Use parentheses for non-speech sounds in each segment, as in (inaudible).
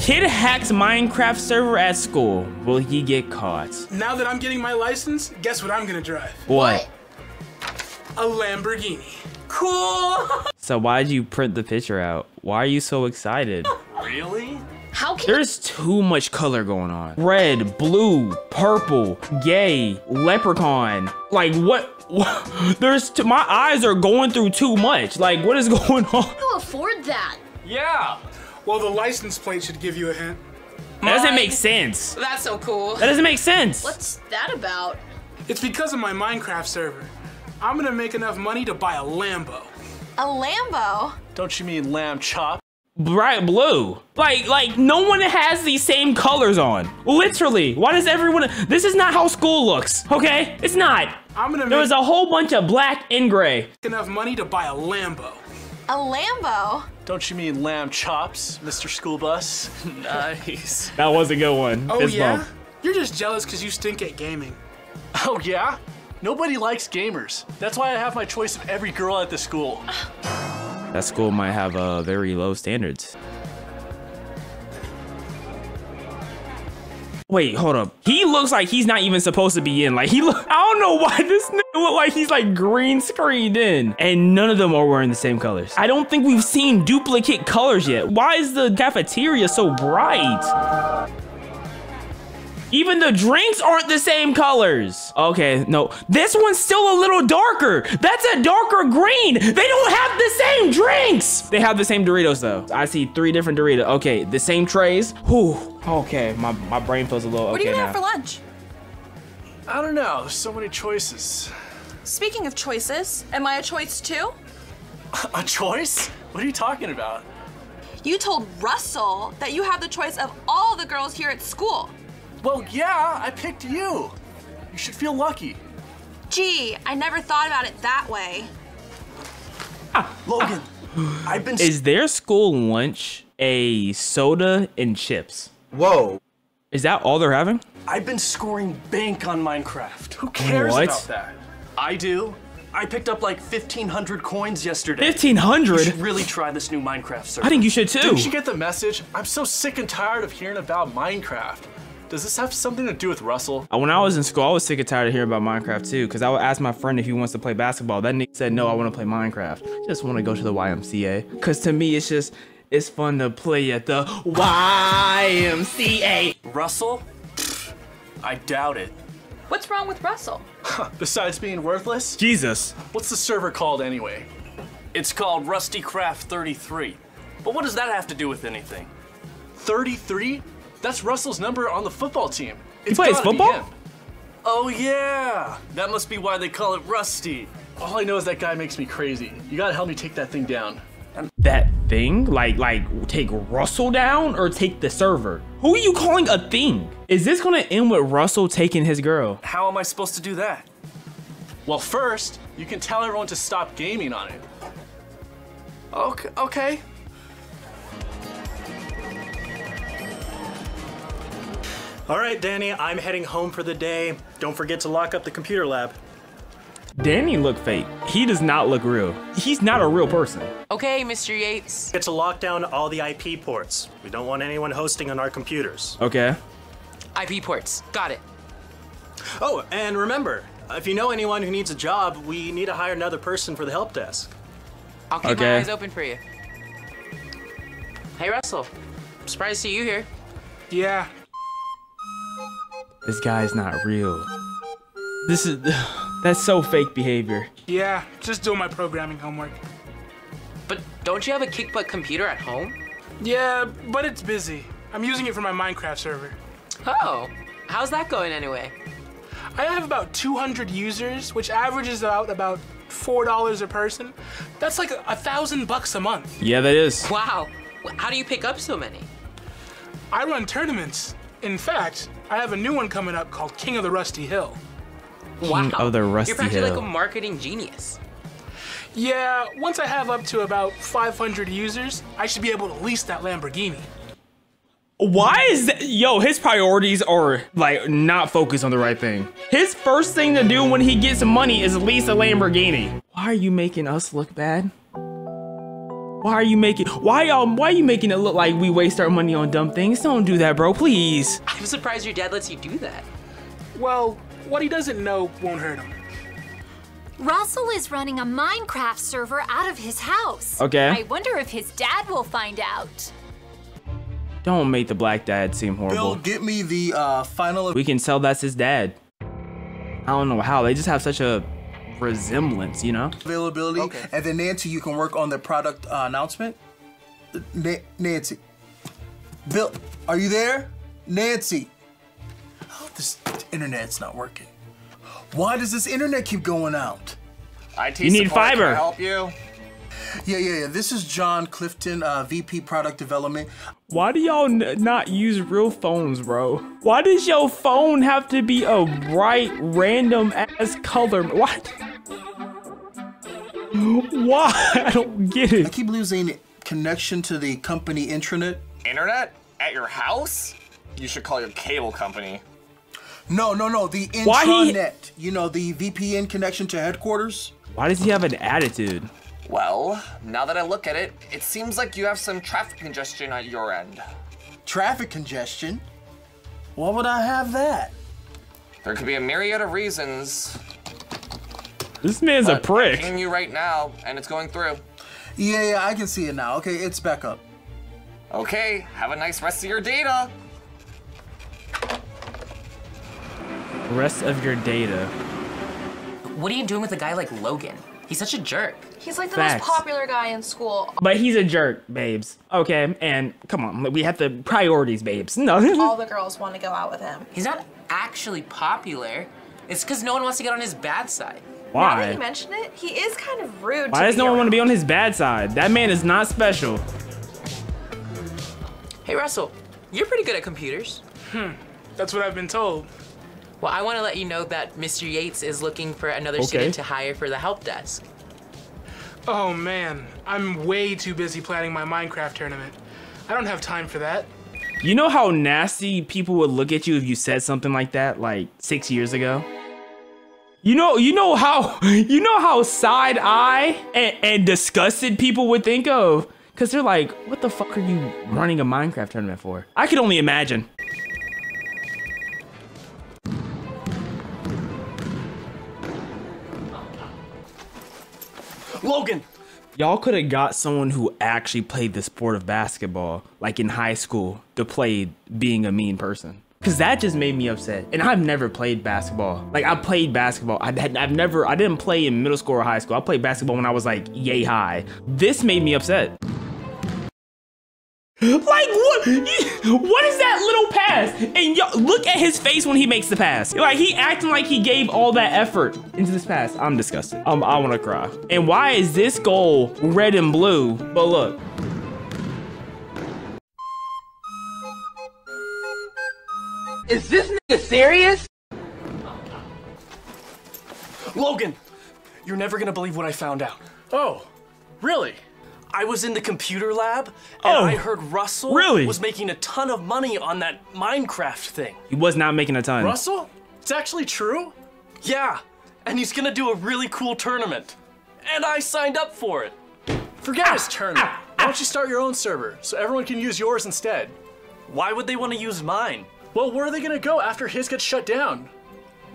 Kid hacks Minecraft server at school. Will he get caught? Now that I'm getting my license, guess what I'm gonna drive? What? A Lamborghini. Cool. (laughs) So why did you print the picture out? Why are you so excited? really? How can There's too much color going on. Red, blue, purple, gay, leprechaun. Like what? what? (laughs) There's t- my eyes are going through too much. Like what is (laughs) going on? you afford that? Yeah. Well, the license plate should give you a hint. That doesn't make sense. That's so cool. That doesn't make sense. What's that about? It's because of my Minecraft server. I'm gonna make enough money to buy a Lambo. A Lambo? Don't you mean lamb chop? bright blue. Like, like no one has these same colors on. Literally. Why does everyone? This is not how school looks. Okay, it's not. I'm gonna There make was a whole bunch of black and gray. enough money to buy a Lambo. A Lambo? Don't you mean lamb chops, Mr. School Bus? (laughs) nice. That was a good one. Oh Fist yeah? bump. You're just jealous because you stink at gaming. Oh yeah? Nobody likes gamers. That's why I have my choice of every girl at the school. (sighs) That school might have uh, very low standards. Wait, hold up. He looks like he's not even supposed to be in. Like he look. I don't know why (laughs) this nigga look like he's like green screened in, and none of them are wearing the same colors. I don't think we've seen duplicate colors yet. Why is the cafeteria so bright? Even the drinks aren't the same colors. Okay, no. This one's still a little darker. That's a darker green. They don't have the same drinks. They have the same Doritos though. I see three different Doritos. Okay, the same trays. Whew. Okay, my, my brain feels a little What are okay you gonna now. have for lunch? I don't know, there's so many choices. Speaking of choices, am I a choice too? (laughs) A choice? What are you talking about? You told Russell that you have the choice of all the girls here at school. Well, yeah, I picked you. You should feel lucky. Gee, I never thought about it that way. Ah, Logan, (sighs) I've been. Is their school lunch a soda and chips? Whoa. Is that all they're having? I've been scoring bank on Minecraft. Who cares What? about that? I do. I picked up like 1,500 coins yesterday. 1,500? You should 1500? really try this new Minecraft server. I think you should too. Didn't you get the message? I'm so sick and tired of hearing about Minecraft. Does this have something to do with Russell? Uh, When I was in school, I was sick and tired of hearing about Minecraft too, because I would ask my friend if he wants to play basketball. That nigga said, no, I want to play Minecraft. Just want to go to the YMCA. Because to me, it's just, it's fun to play at the YMCA. Russell? I doubt it. What's wrong with Russell? Besides being worthless, Jesus. what's the server called anyway? It's called Rusty Craft 33. But what does that have to do with anything? 33? That's Russell's number on the football team. It's plays gotta football? Oh yeah, that must be why they call it Rusty. All I know is that guy makes me crazy. You gotta help me take that thing down. That thing? Like, like, take Russell down or take the server? Who are you calling a thing? Is this gonna end with Russell taking his girl? How am I supposed to do that? Well, first, you can tell everyone to stop gaming on it. Okay, okay. All right, Danny, I'm heading home for the day. Don't forget to lock up the computer lab. Danny look fake. He does not look real. He's not a real person. Okay, Mr. Yates. Get to lock down all the IP ports. We don't want anyone hosting on our computers. Okay. IP ports. Got it. Oh, and remember, if you know anyone who needs a job, we need to hire another person for the help desk. I'll keep Okay. my eyes open for you. Hey, Russell. I'm surprised to see you here. Yeah, This guy's not real. This is, (sighs) that's so fake behavior. yeah, just doing my programming homework. But don't you have a kick butt computer at home? Yeah, but it's busy. I'm using it for my Minecraft server. Oh, how's that going anyway? I have about 200 users, which averages out about four dollars a person. That's like a, a thousand bucks a month. Yeah, that is. Wow. How do you pick up so many? I run tournaments. In fact, I have a new one coming up called King of the Rusty Hill. Wow. of the Rusty You're practically Hill. like a marketing genius. Yeah, once I have up to about 500 users, I should be able to lease that Lamborghini. Why is that? Yo, his priorities are like not focused on the right thing. His first thing to do when he gets money is lease a Lamborghini. Why are you making us look bad? Why Why are you making? Why y'all? Why are you making it look like we waste our money on dumb things? Don't do that, bro. Please. I'm surprised your dad lets you do that. Well, what he doesn't know won't hurt him. Russell is running a Minecraft server out of his house. Okay. I wonder if his dad will find out. Don't make the black dad seem horrible. Bill, horrible. get me the uh, final. We can tell that's his dad. I don't know how. They just have such a resemblance, you know? availability. And then Nancy, you can work on the product uh, announcement. Na- Nancy. Bill, are you there? Nancy. Oh, this internet's not working. Why does this internet keep going out? IT You need support, can I fiber. help you? Yeah, yeah, yeah. This is John Clifton, uh, VP Product Development. Why do y'all n- not use real phones, bro? Why does your phone have to be a bright, random ass color? What? (laughs) Why? I don't get it. I keep losing connection to the company intranet. Internet? At your house? You should call your cable company. No, no, no. The Why he- You know, the VPN connection to headquarters. Why does he have an attitude? Well, now that I look at it, it seems like you have some traffic congestion at your end. Traffic congestion. Why would I have that? There could be a myriad of reasons. This man's a but I'm prick. you right now, and it's going through. Yeah, yeah, I can see it now. Okay, it's back up. Okay, have a nice rest of your data. Rest of your data. What are you doing with a guy like Logan? He's such a jerk. He's like the Facts. most popular guy in school. But he's a jerk, babes. Okay, and come on, we have the priorities, babes. No. (laughs) All the girls want to go out with him. He's not actually popular. It's because no one wants to get on his bad side. Why? Now that you mention it, he is kind of rude. Why to does be no one want to be on his bad side? That man is not special. Hey, Russell, you're pretty good at computers. Hmm, That's what I've been told. Well, I want to let you know that Mr. Yates is looking for another Okay. student to hire for the help desk. Oh man, I'm way too busy planning my Minecraft tournament. I don't have time for that. You know how nasty people would look at you if you said something like that like six years ago? You know, you know how (laughs) you know how side eye and, and disgusted people would think of, cause they're like, "What the fuck are you running a Minecraft tournament for?" I could only imagine. Logan! Y'all could have got someone who actually played the sport of basketball, like in high school, to play being a mean person. Cause that just made me upset. And I've never played basketball. Like I played basketball. I had, I've never, I didn't play in middle school or high school. I played basketball when I was like yay high. This made me upset. Like what? What is that little pass? And yo, look at his face when he makes the pass. Like he acting like he gave all that effort into this pass. I'm disgusted. Um, I want to cry. And why is this goal red and blue? But look, Is this nigga serious? Logan! You're never gonna believe what I found out. Oh, really? I was in the computer lab, and Oh, I heard Russell really? was making a ton of money on that Minecraft thing. he was not making a ton. Russell? It's actually true? Yeah, and he's gonna do a really cool tournament. And I signed up for it. Forget ah, his ah, tournament. Ah, Why don't you start your own server so everyone can use yours instead? Why would they want to use mine? Well, where are they gonna go after his gets shut down?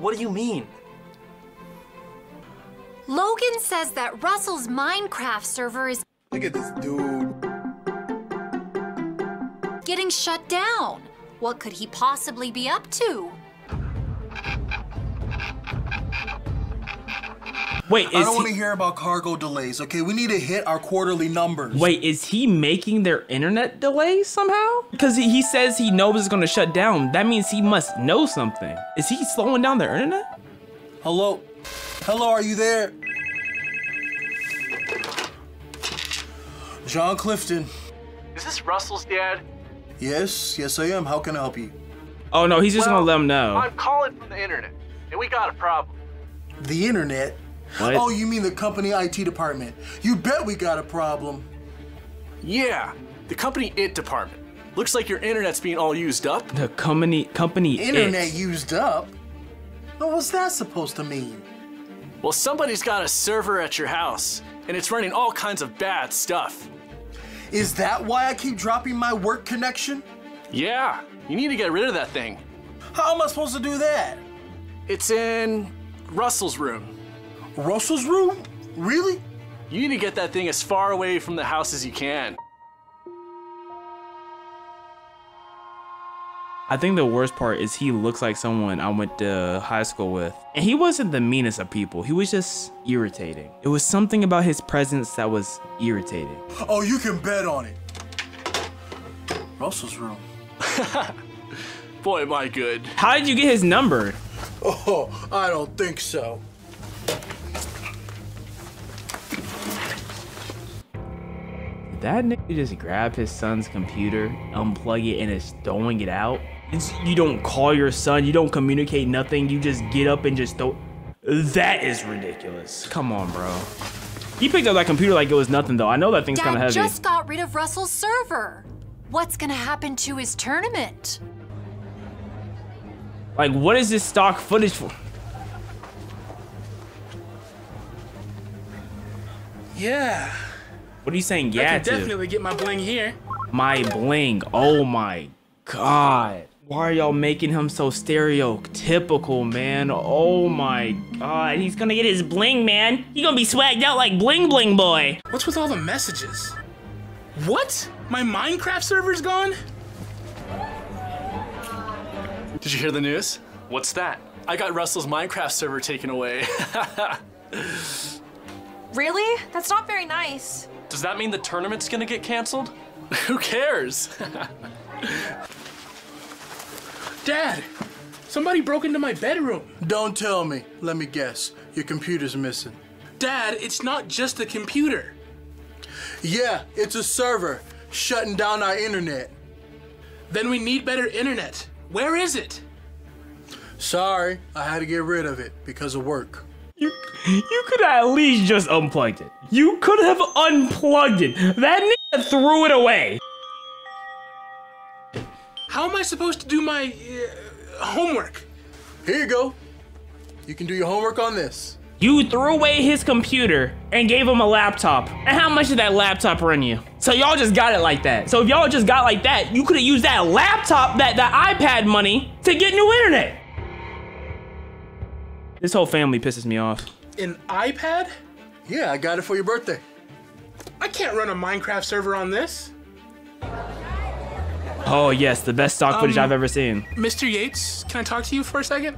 What do you mean? Logan says that Russell's Minecraft server is Look at this dude. getting shut down. What could he possibly be up to? Wait, I is don't want to he, hear about cargo delays. Okay, we need to hit our quarterly numbers. wait, is he making their internet delay somehow? Because he he says he knows it's gonna shut down. That means he must know something. Is he slowing down their internet? Hello, hello, are you there? John Clifton. Is this Russell's dad? Yes, yes, I am. How can I help you? Oh no, he's just Well, gonna let him know. I'm calling from the internet, and we got a problem. The internet? What? Oh, you mean the company IT department? You bet we got a problem. Yeah, the company IT department. Looks like your internet's being all used up. The company company Internet it. used up? Now, what's that supposed to mean? Well, somebody's got a server at your house, and it's running all kinds of bad stuff. Is that why I keep dropping my work connection? Yeah, you need to get rid of that thing. How am I supposed to do that? It's in Russell's room. Russell's room? Really? You need to get that thing as far away from the house as you can. I think the worst part is he looks like someone I went to high school with. And he wasn't the meanest of people. He was just irritating. It was something about his presence that was irritating. Oh, you can bet on it. Russell's room. (laughs) Boy, am I good. How did you get his number? Oh, I don't think so. That nigga just grabbed his son's computer, unplug it, and is throwing it out. It's, you don't call your son, you don't communicate nothing, you just get up and just throw. That is ridiculous. Come on, bro. He picked up that computer like it was nothing, though. I know that thing's kind of Dad heavy. just got rid of Russell's server. What's gonna happen to his tournament? Like, what is this stock footage for? Yeah. What are you saying? Yeah, I Yeah, can to definitely get my bling here. my bling. Oh my god. Why are y'all making him so stereotypical, man? Oh my god. He's gonna get his bling, man. He gonna be swagged out like bling bling boy. What's with all the messages? What? My Minecraft server's gone? Did you hear the news? What's that? I got Russell's Minecraft server taken away. (laughs) Really? That's not very nice. Does that mean the tournament's gonna get canceled? Who cares? (laughs) Dad, somebody broke into my bedroom. Don't tell me. Let me guess. Your computer's missing. Dad, it's not just a computer. Yeah, it's a server shutting down our internet. Then we need better internet. Where is it? Sorry, I had to get rid of it because of work. You you could at least just unplugged it. You could have unplugged it. That nigga threw it away. How am I supposed to do my uh, homework? Here you go. You can do your homework on this. You threw away his computer and gave him a laptop. And how much did that laptop run you? So y'all just got it like that. So if y'all just got like that, you could have used that laptop, that, that iPad money to get new internet. This whole family pisses me off. An iPad? Yeah, I got it for your birthday. I can't run a Minecraft server on this. Oh yes, the best stock footage Um, I've ever seen. Mr. Yates, can I talk to you for a second?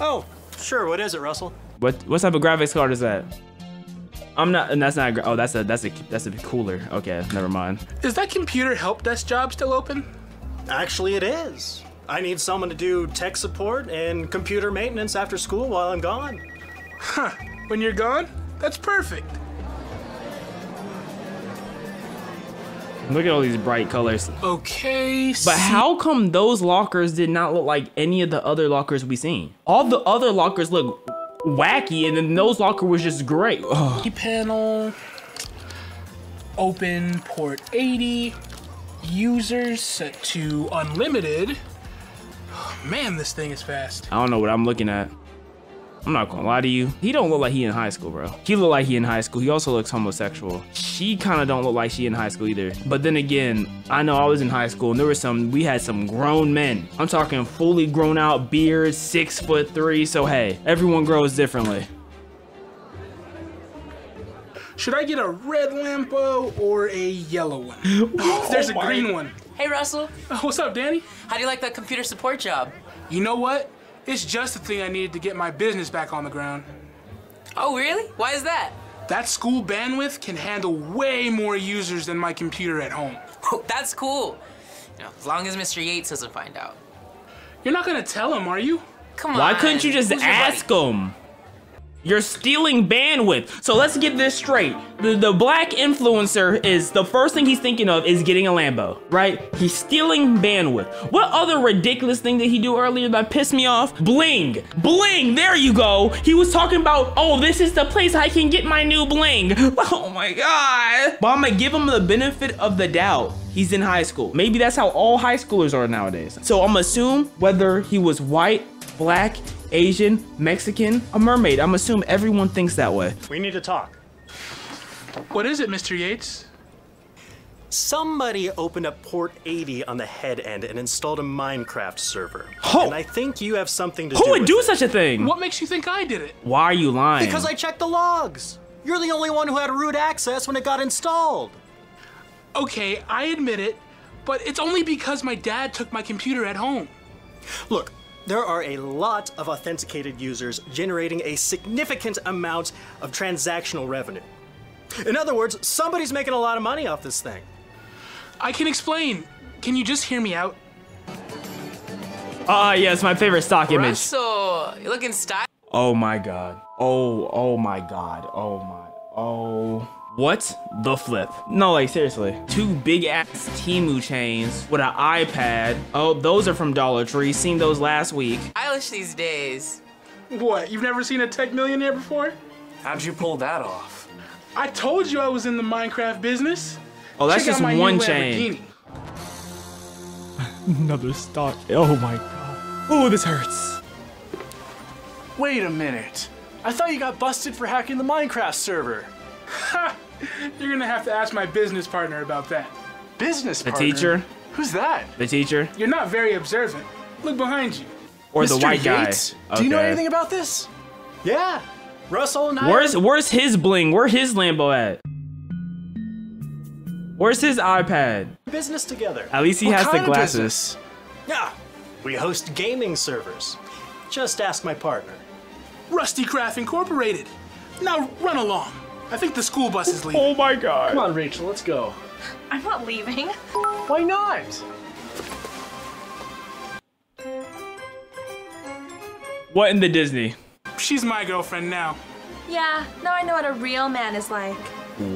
Oh, sure. What is it, Russell? What what type of graphics card is that? I'm not. And that's not. A, oh, that's a that's a that's a cooler. Okay, never mind. Is that computer help desk job still open? Actually, it is. I need someone to do tech support and computer maintenance after school while I'm gone. Huh. When you're gone? That's perfect. Look at all these bright colors. Okay. But how come those lockers did not look like any of the other lockers we seen? All the other lockers look wacky, and then those locker was just great. Ugh. Key panel. Open port 80. Users set to unlimited. (sighs) Man, this thing is fast. I don't know what I'm looking at. I'm not gonna lie to you. He don't look like he in high school, bro. He look like he in high school. He also looks homosexual. She kind of don't look like she in high school either. But then again, I know I was in high school and there were some, we had some grown men. I'm talking fully grown out beards, six foot three. So hey, everyone grows differently. Should I get a red Lambo or a yellow one? (laughs) There's a oh green one. Hey, Russell. Oh, what's up, Danny? How do you like that computer support job? You know what? It's just the thing I needed to get my business back on the ground. Oh, really? Why is that? That school bandwidth can handle way more users than my computer at home. Oh, (laughs) that's cool. You know, as long as Mr. Yates doesn't find out. You're not gonna tell him, are you? Come Why on. Why couldn't you just Who's ask him? You're stealing bandwidth. So let's get this straight. The, the black influencer is the first thing he's thinking of is getting a Lambo, right? He's stealing bandwidth. What other ridiculous thing did he do earlier that pissed me off? Bling. Bling. There you go. He was talking about, oh, this is the place I can get my new bling. (laughs) Oh my God. But I'm gonna give him the benefit of the doubt. He's in high school. Maybe that's how all high schoolers are nowadays. So I'm assume whether he was white, black, Asian, Mexican, a mermaid. I'm assuming everyone thinks that way. We need to talk. What is it, Mr. Yates? Somebody opened up port 80 on the head end and installed a Minecraft server. Oh. And I think you have something to say. Who do would with do it. such a thing? What makes you think I did it? Why are you lying? Because I checked the logs. You're the only one who had root access when it got installed. Okay, I admit it, but it's only because my dad took my computer at home. Look, there are a lot of authenticated users generating a significant amount of transactional revenue. In other words, somebody's making a lot of money off this thing. I can explain. Can you just hear me out? Ah, yes, my favorite stock image. Russell, you looking style. Oh my god. Oh, oh my god. Oh my. Oh. What the flip? No, like seriously. Two big ass Temu chains with an iPad. Oh, those are from Dollar Tree. Seen those last week. Stylish these days. What, you've never seen a tech millionaire before? How'd you pull that off? I told you I was in the Minecraft business. Oh, that's Check out just my one new chain. (laughs) Another stock. Oh my god. Oh, this hurts. Wait a minute. I thought you got busted for hacking the Minecraft server. (laughs) Ha! (laughs) You're gonna have to ask my business partner about that. Business The partner? teacher? Who's that? The teacher? You're not very observant. Look behind you. Or the Mr. white guy? Yates? Do you know anything about this? Yeah, Russell and I. Where's where's his bling? Where his Lambo at? Where's his iPad? business together. At least he What has the glasses. business? Yeah, we host gaming servers. Just ask my partner. Rusty Craft Incorporated. Now run along. I think the school bus is leaving. Oh my god. Come on, Rachel, let's go. I'm not leaving. Why not? What in the Disney? She's my girlfriend now. Yeah, now I know what a real man is like.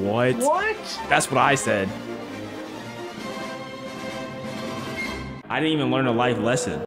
What? What? That's what I said. I didn't even learn a life lesson.